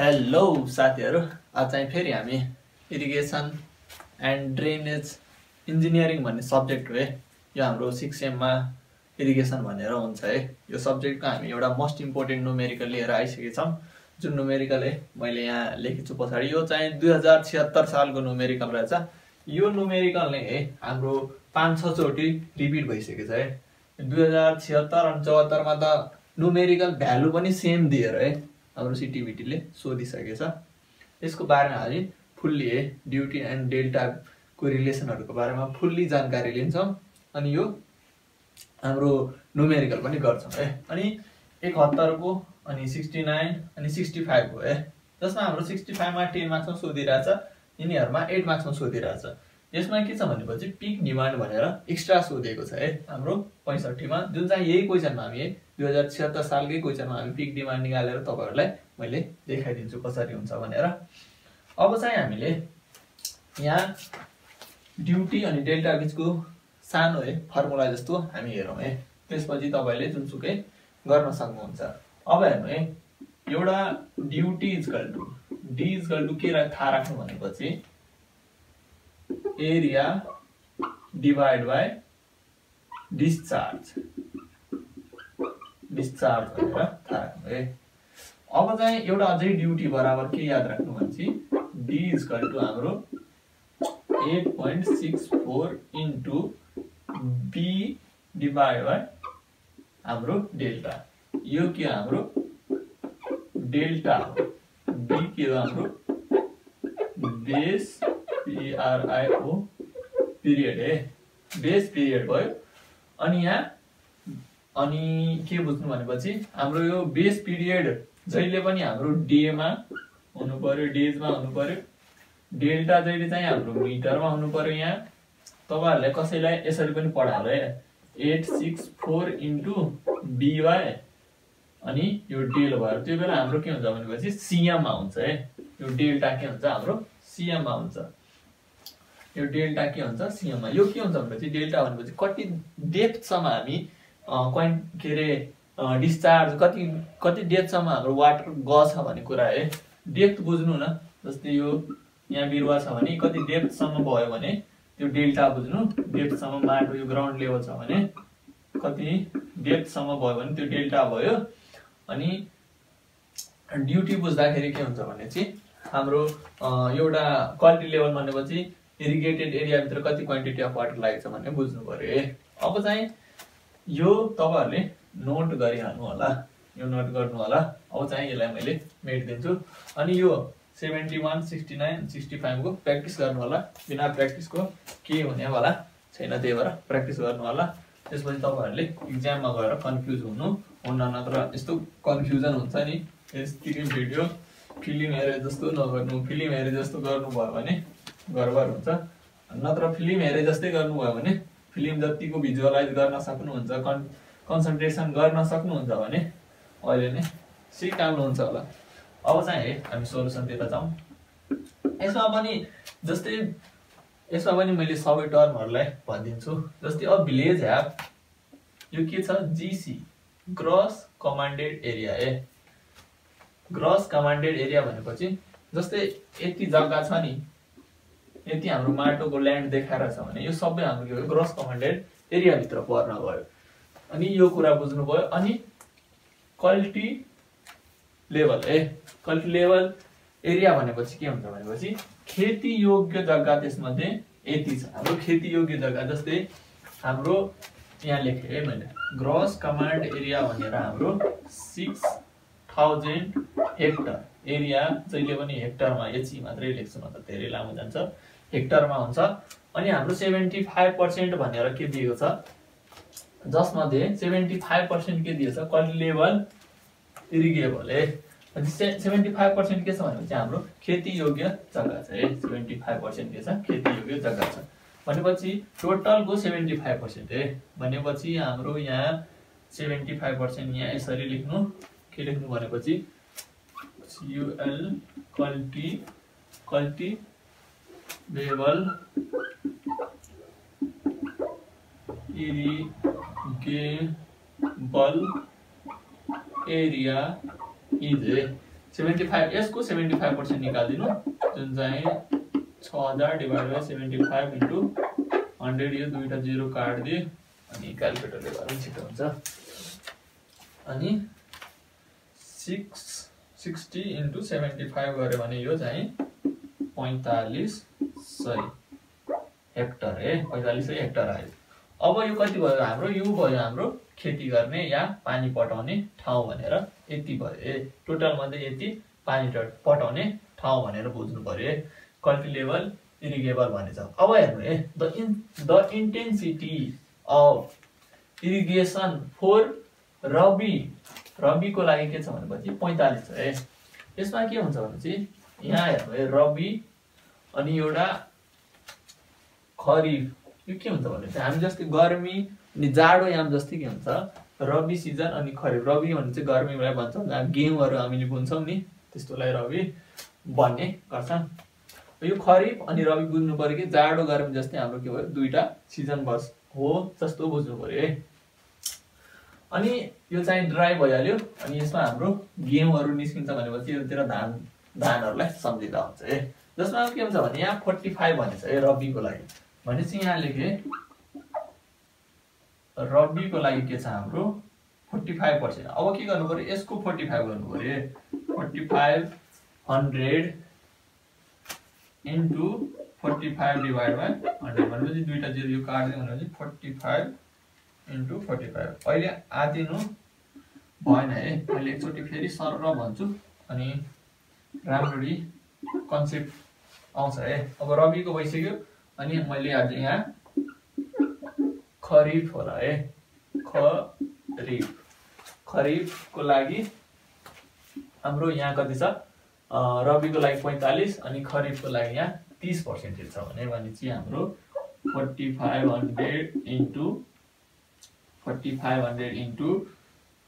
Hello साथीहरू। आज चाहिँ फेरि हामी इरिगेसन एन्ड ड्रेनेज इन्जिनियरिङ भन्ने सब्जेक्ट हो है। यो हाम्रो सिक्स एममा इरिगेसन भनेर हुन्छ है। यो सब्जेक्टको हामी एउटा मोस्ट इम्पोर्टेन्ट नुमेरिकल लिएर आइसकेका छौँ। जुन नुमेरिकल है मैले यहाँ लेखेको छु पछाडि। यो चाहिँ दुई हजार छिहत्तर सालको नुमेरिकल रहेछ। यो नुमेरिकल नै है हाम्रो पाँच छचोटि रिपिट भइसकेको छ है। दुई हजार छिहत्तर अनि चौहत्तरमा त नुमेरिकल भ्यालु पनि सेम दिएर है। हाम्रो सिटिभिटीले सोधिसकेको छ यसको बारेमा हामी फुल्ली है ड्युटी एन्ड डेल्टाको रिलेसनहरूको बारेमा फुल्ली जानकारी लिन्छौँ। अनि यो हाम्रो नुमेरिकल पनि गर्छौँ है। अनि एकहत्तरको अनि सिक्सटी नाइन अनि सिक्सटी फाइभको है। जसमा हाम्रो सिक्सटी फाइभमा टेन मार्क्समा सोधिरहेछ यिनीहरूमा एट मार्क्समा सोधिरहेछ। यसमा के छ भनेपछि पिक डिमान्ड भनेर एक्स्ट्रा सोधेको छ है। हाम्रो पैँसठीमा जुन चाहिँ यही क्वेसनमा हामी दुई हजार छिहत्तर सालकै क्वेसनमा हामी पिक डिमान्ड निकालेर तपाईँहरूलाई मैले देखाइदिन्छु कसरी हुन्छ भनेर। अब चाहिँ हामीले यहाँ ड्युटी अनि डेल्टा बिचको सानो है फर्मुला जस्तो हामी हेरौँ है। त्यसपछि तपाईँले जुनसुकै गर्न सक्नुहुन्छ। अब हेर्नु है एउटा duty is equal to D to के थाहा राख्नु भनेपछि area divide by discharge discharge भनेर थाहा राख्नु है अब चाहिँ एउटा अझै ड्युटी बराबर के याद राख्नु भनेपछि डी इजकल टु हाम्रो eight point six four into B divide by हाम्रो डेल्टा यो के हाम्रो डेल्टा हो। बी के हो हाम्रो बेस पिआरआइओ पिरियड है बेस पिरियड भयो। अनि यहाँ अनि के बुझ्नु भनेपछि हाम्रो यो बेस पिरियड जहिले पनि हाम्रो डेमा हुनु पर्यो डेजमा हुनु पर्यो डेल्टा जहिले चाहिँ हाम्रो मिटरमा हुनु पर्यो यहाँ तपाईँहरूलाई कसैलाई यसरी पनि पढाएर है eight six four into B by अनि यो डेल भयो। त्यो बेला हाम्रो के हुन्छ भनेपछि सिएममा हुन्छ है। यो डेल्टा के हुन्छ? हाम्रो सिएममा हुन्छ। यो डेल्टा के हुन्छ? सिएममा यो के हुन्छ भनेपछि डेल्टा भनेपछि कति डेप्थसम्म हामी क्वाइन के अरे डिस्चार्ज कति कति डेप्थसम्म हाम्रो वाटर गछ भन्ने कुरा है डेप्थ बुझ्नु न जस्तै यो यहाँ बिरुवा छ भने कति डेप्थसम्म भयो भने त्यो डेल्टा बुझ्नु डेप्थसम्म माटो यो ग्राउन्ड लेभल छ भने कति डेप्थसम्म भयो भने त्यो डेल्टा भयो। अनि ड्युटी बुझ्दाखेरि के हुन्छ भने चाहिँ हाम्रो एउटा क्वालिटी लेभल भनेपछि इरिगेटेड एरियाभित्र कति क्वान्टिटी अफ वाटर लागेको छ भन्ने बुझ्नु पऱ्यो है। अब चाहिँ यो तपाईँहरूले नोट गरिहाल्नु होला। यो नोट गर्नु होला। अब चाहिँ यसलाई मैले मेटिदिन्छु। अनि यो seventy one sixty nine sixty फाइभको प्र्याक्टिस गर्नु होला। बिना प्र्याक्टिसको के हुनेवाला छैन त्यही भएर प्र्याक्टिस गर्नु होला। त्यसपछि तपाईँहरूले इक्जाममा गएर कन्फ्युज हुनु। हुन्न नत्र यस्तो कन्फ्युजन हुन्छ नि। यस्तै भिडियो फिल्म हेरे जस्तो नगर्नु। फिल्म हेरे जस्तो गर्नुभयो भने गडबड हुन्छ। नत्र फिल्म हेरे जस्तै गर्नुभयो भने फिल्म जतिको भिजुअलाइज गर्न सक्नुहुन्छ कन् कन्सन्ट्रेसन गर्न सक्नुहुन्छ भने अहिले नै सिकाउनुहुन्छ होला। अब चाहिँ है हामी सोल्युसनतिर जाउँ। यसमा पनि जस्तै यसमा पनि मैले सबै टर्महरूलाई भनिदिन्छु। जस्तै अब भिलेज ह्याप यो के छ? जिसी ग्रस कमान्डेड एरिया ए। ग्रस कमान्डेड एरिया भनेपछि जस्तै यति जग्गा छ नि यति हाम्रो माटोको ल्यान्ड देखाएर छ भने यो सबै हाम्रो के भयो? ग्रस कमान्डेड एरियाभित्र पर्न गयो। अनि यो कुरा बुझ्नुभयो। अनि quality level A quality level area भनेपछि के हुन्छ भनेपछि खेती योग्य जग्गा त्यसमध्ये यति छ। हाम्रो खेती योग्य जग्गा जस्तै हाम्रो यहाँ लेखेँ है मैले। ग्रस कमान्ड एरिया भनेर हाम्रो सिक्स थाउजन्ड हेक्टर एरिया जहिले पनि हेक्टरमा एची मात्रै लेख्छु त धेरै लामो जान्छ। हेक्टरमा हुन्छ। अनि हाम्रो सेभेन्टी फाइभ पर्सेन्ट भनेर के दिएको छ? जसमध्ये सेभेन्टी फाइभ पर्सेन्ट के दिएको छ? क्वालिटी लेभल इरिगेबल है सेभेन्टी फाइभ पर्सेन्ट के छ भनेपछि हाम्रो खेती योग्य जग्गा छ है सेभेन्टी फाइभ पर्सेन्ट के छ? खेती योग्य जग्गा छ। भनेपछि टोटलको सेभेन्टी फाइभ पर्सेन्ट है भनेपछि हाम्रो यहाँ सेभेन्टी फाइभ पर्सेन्ट यहाँ यसरी लेख्नु। के लेख्नु भनेपछि? U L quality quality level irrigable area, is. Seventy five यसको सेभेन्टी फाइभ पर्सेन्ट निकालिदिनु। जुन चाहिँ छ हज़ार divide by seventy five into hundred यो दुइटा जिरो काटिदिए अनि क्यालकुलेटरले गर्नु छिटो हुन्छ। सिक्स, सिक्सटी गऱ्यो भने यो चाहिँ पैँतालिस सय हेक्टर है पैँतालिस सय हेक्टर आयो। अब यो कति भयो हाम्रो? यो भयो हाम्रो खेती गर्ने या पानी पटाउने ठाउँ भनेर यति भयो। ए टोटलमा चाहिँ यति पानी पटाउने ठाउँ भनेर बुझ्नु पर्यो है कल्टिलेबल इरिगेबल भनेछ अब हेर्नु है the in the intensity of irrigation for rabi रबीको लागि के छ भनेपछि पैँतालिस छ है यसमा के हुन्छ भने चाहिँ यहाँ हेर्नु है रबी अनि एउटा खरिफ यो के हुन्छ भने चाहिँ हामी जस्तै गर्मी अनि जाडो याम जस्तै के हुन्छ रबी सिजन अनि खरिफ। रबी भने चाहिँ गर्मीलाई भन्छौँ गेहुँहरू हामीले बुन्छौँ नि त्यस्तोलाई रबी भन्ने गर्छ यो खरिफ अनि रबी बुझ्नु पऱ्यो कि जाडो गर्मी जस्तै हाम्रो के भयो दुईवटा सिजन बस हो जस्तो बुझ्नु पऱ्यो है। अनि यो चाहिँ ड्राई भइहाल्यो अनि यसमा हाम्रो गेहुँहरू निस्किन्छ भनेपछि योतिर धान धानहरूलाई सम्झिँदा हुन्छ है। जसमा के हुन्छ भने यहाँ फोर्टी फाइभ भनेछ है रबीको लागि। भनेपछि यहाँ लेखेँ रबीको लागि के छ हाम्रो? Forty five percent. अब के गर्नु पऱ्यो यसको फोर्टी फाइभ गर्नु पऱ्यो forty five hundred into forty five divide by hundred भनेपछि दुइटा जिरो यो काट्दै भनेपछि forty five into forty five. अहिले आदिनु भएन है। मैले एकचोटि फेरि सर भन्छु अनि राम्ररी कन्सेप्ट आउँछ है। अब रबीको भइसक्यो। अनि मैले आज यहाँ खरिफ होला है। खरिफ। खरिफको लागि हाम्रो यहाँ कति छ? रबीको लागि पैँतालिस अनि खरिफको लागि यहाँ तिस पर्सेन्टेज छ भने भनेपछि हाम्रो forty five hundred into forty five hundred into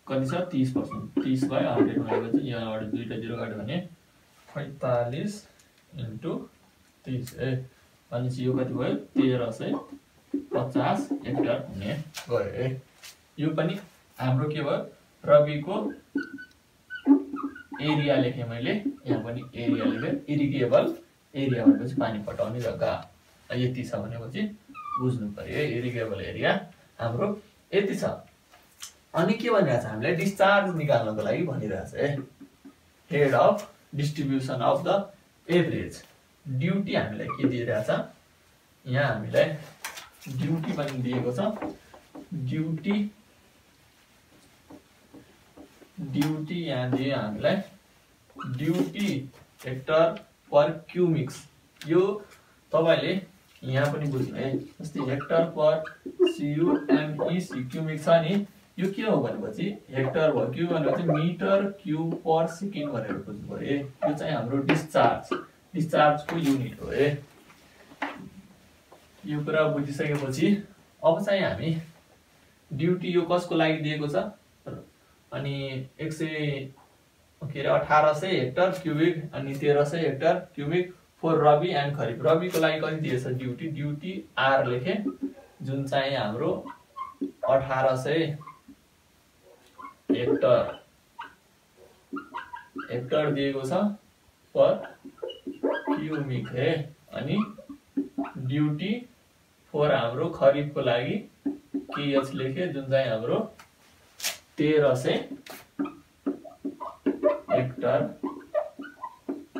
कति छ? तिस पर्सेन्ट तिस भयो हन्ड्रेड भनेपछि यहाँबाट दुईवटा जिरो काट्यो भने पैँतालिस इन्टु तिस ए। भनेपछि यो कति भयो तेह्र सय पचास हेक्टर हुने गयो है यो पनि हाम्रो के भयो रबीको एरिया लेखेँ मैले यहाँ पनि एरिया लेखेँ इरिगेबल एरिया भनेपछि पानी पटाउने जग्गा यति छ भनेपछि बुझ्नु पऱ्यो है इरिगेबल एरिया हाम्रो यति छ अनि के भनिरहेछ हामीलाई डिस्चार्ज निकाल्नको लागि भनिरहेछ है head of distribution of the average duty हामीलाई के दिइरहेछ? यहाँ हामीलाई ड्युटी पनि दिएको छ। ड्युटी ड्युटी यहाँ दियो हामीलाई ड्युटी हेक्टर पर क्युमिक्स यो तपाईँले यहाँ पनि बुझ्नु है। जस्तै हेक्टर पर सियुएमइसी क्युमिक छ नि यो के हो भनेपछि हेक्टर भयो क्यु भनेपछि मिटर क्युब पर सेकेन्ड भनेर बुझ्नु पऱ्यो है। यो चाहिँ हाम्रो डिस्चार्ज। डिस्चार्जको युनिट हो है यो कुरा बुझिसकेपछि अब चाहिँ हामी ड्युटी यो कसको लागि दिएको छ? अनि एक सय के अरे अठार सय हेक्टर क्युबिक अनि तेह्र सय hectare cubic for rabi and kharif. रबीको लागि कति दिएछ ड्युटी? ड्युटी आर लेखेँ जुन चाहिँ हाम्रो अठार सय हेक्टर हेक्टर दिएको छ पर क्युमिक है अनि ड्युटी फोर हाम्रो खरिफको लागि केएच लेखेँ जुन चाहिँ हाम्रो तेह्र सय हेक्टर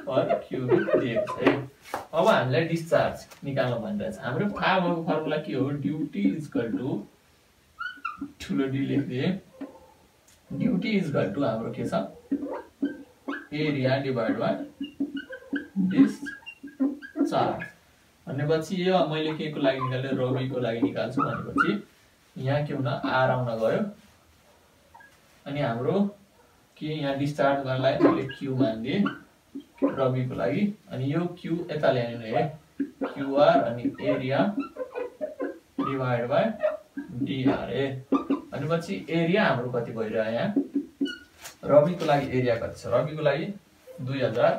पर क्युबिक दिएको छ। है अब हामीलाई डिस्चार्ज निकाल्नु भनिरहेछ हाम्रो थाहा भएको फर्मुला के हो? ड्युटी इजकल टु ठुलो डी लेखिदिए। ड्युटी इजकल टु हाम्रो के छ? एरिया डिभाइड बाई डिस्चार्ज भनेपछि यो मैले के को लागि निकालेँ रबीको लागि निकाल्छु भनेपछि यहाँ के हुन आर आउन गयो। अनि हाम्रो के यहाँ डिस्चार्ज गर्नलाई मैले क्यु मानिदिएँ रबीको लागि। अनि यो क्यु यता ल्याउने है क्युआर अनि area divide by D R A भनेपछि एरिया हाम्रो कति भइरह्यो यहाँ? रबीको लागि एरिया कति छ? रबीको लागि दुई हजार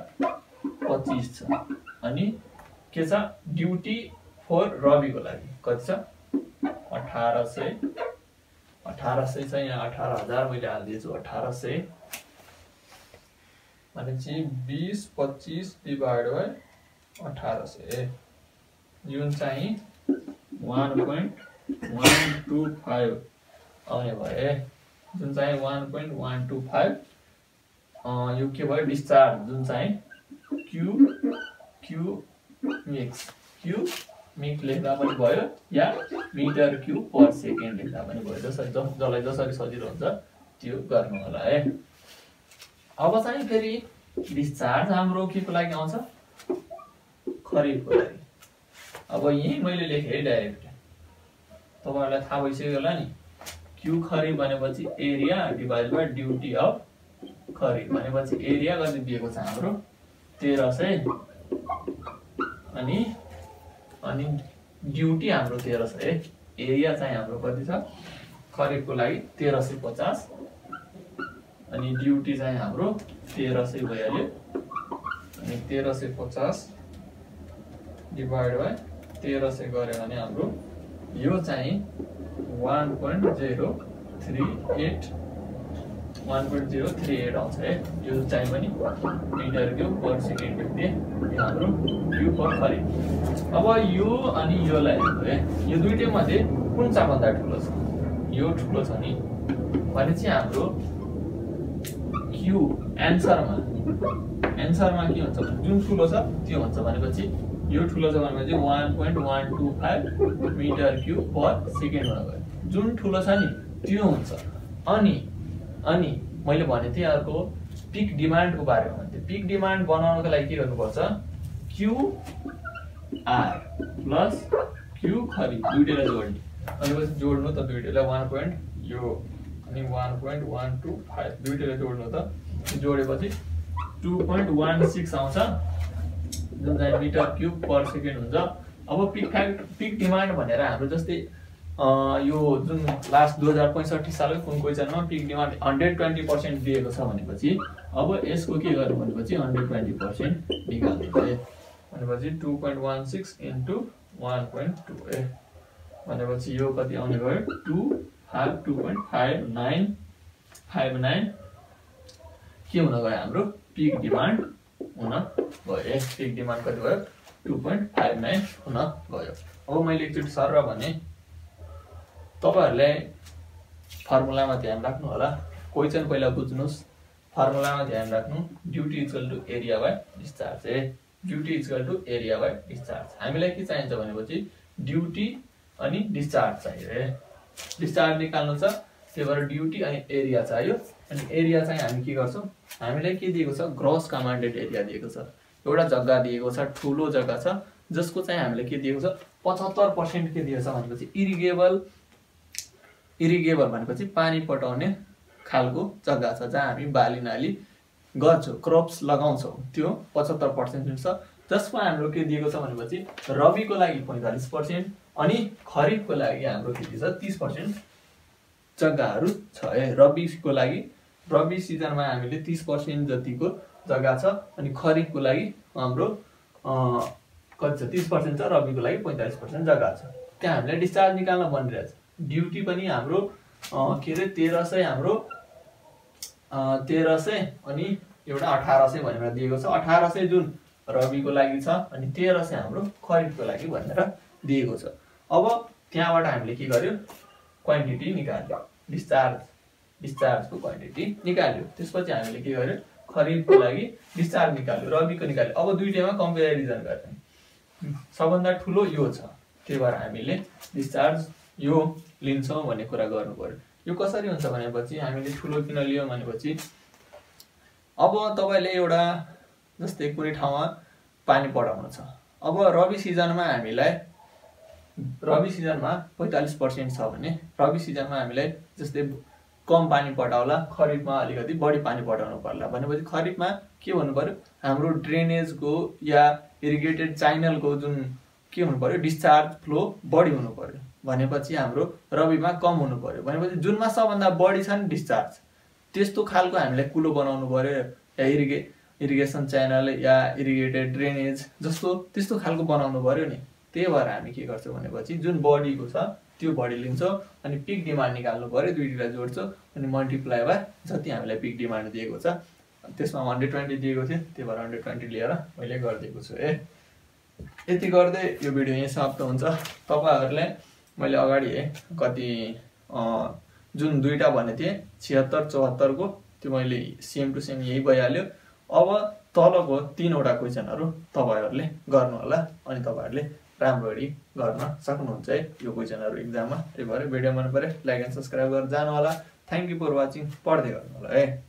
पच्चिस छ। अनि के छ? ड्युटी फोर रबीको लागि। कति छ? अठार सय। अठार सय छ यहाँ अठार हजार मैले हालिदिएछु। अठार सय। भनेपछि बिस पच्चिस डिभाइड बाई अठार सय। जुन चाहिँ one point one two five आउने भए। जुन चाहिँ one point one two five यो के भयो? डिस्चार्ज। जुन चाहिँ Q cumecs. Cumec लेख्दा पनि भयो या मिटर क्यु पर सेकेन्ड लेख्दा पनि भयो। जसरी जसलाई जसरी सजिलो हुन्छ त्यो गर्नु होला है। अब चाहिँ फेरि डिस्चार्ज हाम्रो के को लागि आउँछ? खरिदको लागि। अब यहीँ मैले लेखेँ डाइरेक्ट तपाईँहरूलाई थाहा भइसक्यो होला नि। क्यु खरिद भनेपछि area divide by duty of खरिद भनेपछि एरिया कति दिएको छ हाम्रो। तेह्र सय। अनि अनि ड्युटी हाम्रो तेह्र सय। एरिया चाहिँ हाम्रो कति छ? खरिदको लागि तेह्र सय पचास। अनि ड्युटी चाहिँ हाम्रो तेह्र सय भइहाल्यो। अनि तेह्र सय पचास डिभाइड बाई तेह्र सय गऱ्यो भने हाम्रो यो चाहिँ one point zero three eight one point zero three eight आउँछ है यो चाहिँ पनि मिटर क्युब पर सेकेन्ड यो हाम्रो क्युब पर खरिद अब यो अनि योलाई है यो दुइटै मध्ये कुन चाभन्दा ठुलो छ यो ठुलो छ नि भनेपछि हाम्रो क्यु एन्सरमा एन्सरमा के हुन्छ जुन ठुलो छ त्यो हुन्छ भनेपछि यो ठुलो छ भनेपछि one point one two five metre cube per second हुन गयो जुन ठुलो छ नि त्यो हुन्छ अनि अनि मैले भनेको थिएँ अर्को पिक डिमान्डको बारेमा भन्थेँ। पिक डिमान्ड बनाउनको लागि के गर्नुपर्छ? क्युआर प्लस क्यु खरि दुइटैलाई जोड्ने। भनेपछि जोड्नु त दुइटैलाई वान पोइन्ट यो अनि one point one two five दुइटैलाई जोड्नु त। जोडेपछि टु पोइन्ट वान सिक्स आउँछ। जुन चाहिँ मिटर क्युब पर सेकेन्ड हुन्छ। अब पिक फ्याक्ट पिक डिमान्ड भनेर हाम्रो जस्तै यो जुन लास्ट दुई हजार पैँसठी सालको कुन क्वेसनमा peak demand hundred twenty percent दिएको छ भनेपछि अब यसको के गर्नु भनेपछि हन्ड्रेड ट्वेन्टी पर्सेन्ट निकाल्नु भनेपछि two point one six into one point two ए। भनेपछि यो कति आउने भयो? Two five two point five nine five nine के हुन गयो हाम्रो? पिक डिमान्ड हुन गयो। पिक डिमान्ड कति भयो? टु पोइन्ट फाइभ नाइन हुन गयो। अब मैले एकचोटि सर भने तपाईँहरूले फर्मुलामा ध्यान राख्नु होला। क्वेसन पहिला बुझ्नुहोस्। फर्मुलामा ध्यान राख्नु। Duty is equal to area by discharge A. Duty is equal to area by discharge. हामीलाई के चाहिन्छ भनेपछि ड्युटी अनि डिस्चार्ज चाहियो है डिस्चार्ज निकाल्नु छ त्यही भएर ड्युटी अनि एरिया चाहियो। अनि एरिया चाहिँ हामी के गर्छौँ? हामीलाई के दिएको छ? ग्रस कमान्डेड एरिया दिएको छ। एउटा जग्गा दिएको छ ठुलो जग्गा छ जसको चाहिँ हामीले के दिएको छ? पचहत्तर पर्सेन्ट के दिएको छ भनेपछि इरिगेबल इरिगेबल भनेपछि पानी पटाउने खालको जग्गा छ जहाँ हामी बाली नाली गर्छौँ क्रप्स लगाउँछौँ। त्यो पचहत्तर पर्सेन्ट जुन छ जसमा हाम्रो के दिएको छ भनेपछि रबीको लागि पैँतालिस पर्सेन्ट अनि खरिफको लागि हाम्रो के छ तिस पर्सेन्ट जग्गाहरू छ। है रबीको लागि रबी सिजनमा हामीले तिस पर्सेन्ट जतिको जग्गा छ अनि खरिफको लागि हाम्रो कति छ? तिस पर्सेन्ट छ रबीको लागि पैँतालिस पर्सेन्ट जग्गा छ। त्यहाँ हामीले डिस्चार्ज निकाल्न भनिरहेछ ड्युटी पनि हाम्रो के अरे तेह्र सय हाम्रो तेह्र सय अनि एउटा अठार सय भनेर दिएको छ। अठार सय जुन रबीको लागि छ अनि तेह्र सय हाम्रो खरिदको लागि भनेर दिएको छ। अब त्यहाँबाट हामीले के गर्यो? क्वान्टिटी निकाल्यो। डिस्चार्ज डिस्चार्जको क्वान्टिटी निकाल्यो। त्यसपछि हामीले के गर्यो? खरिदको लागि डिस्चार्ज निकाल्यो रबीको निकाल्यो। अब दुइटैमा कम्पेरिजन गर्ने। सबभन्दा ठुलो यो छ। त्यही भएर हामीले डिस्चार्ज यो लिन्छौँ भन्ने कुरा गर्नु पर्यो यो कसरी हुन्छ भनेपछि हामीले ठुलो किन लियौँ भनेपछि अब तपाईँले एउटा जस्तै कुनै ठाउँमा पानी पठाउनु छ। अब रबी सिजनमा हामीलाई रबी सिजनमा पैँतालिस पर्सेन्ट छ भने रबी सिजनमा हामीलाई जस्तै कम पानी पठाउला खरिफमा अलिकति बढी पानी पठाउनु पर्ला भनेपछि खरिफमा के भन्नु पऱ्यो? हाम्रो ड्रेनेजको या इरिगेटेड चाइनलको जुन के हुनु पऱ्यो डिस्चार्ज फ्लो बढी हुनु पऱ्यो भनेपछि हाम्रो रबीमा कम हुनु पऱ्यो भनेपछि जुनमा सबभन्दा बढी छ नि डिस्चार्ज त्यस्तो खालको हामीलाई कुलो बनाउनु पऱ्यो। या इरिगे इरिगेसन च्यानल या इरिगेटेड ड्रेनेज जस्तो त्यस्तो खालको बनाउनु पऱ्यो नि। त्यही भएर हामी के गर्छौँ भनेपछि जुन बडीको छ त्यो बडी लिन्छौँ अनि पिक डिमान्ड निकाल्नु पऱ्यो दुइटा जोड्छौँ अनि मल्टिप्लाई भए जति हामीलाई पिक डिमान्ड दिएको छ। त्यसमा हन्ड्रेड ट्वेन्टी दिएको थियो त्यही भएर हन्ड्रेड ट्वेन्टी लिएर मैले गरिदिएको छु है यति गर्दै यो भिडियो यहीँ समाप्त हुन्छ। तपाईँहरूले मैले अगाडि है कति जुन दुईवटा भनेको थिएँ छिहत्तर चौहत्तरको त्यो मैले सेम टु सेम यही भइहाल्यो। अब तलको तिनवटा क्वेसनहरू तपाईँहरूले गर्नु होला अनि तपाईँहरूले राम्ररी गर्न सक्नुहुन्छ है यो क्वेसनहरू इक्जाममा त्यही भएर भिडियो मन पऱ्यो लाइक एन्ड सब्सक्राइब गरेर जानु होला थ्याङ्क यू फर वाचिङ पढ्दै गर्नु होला है।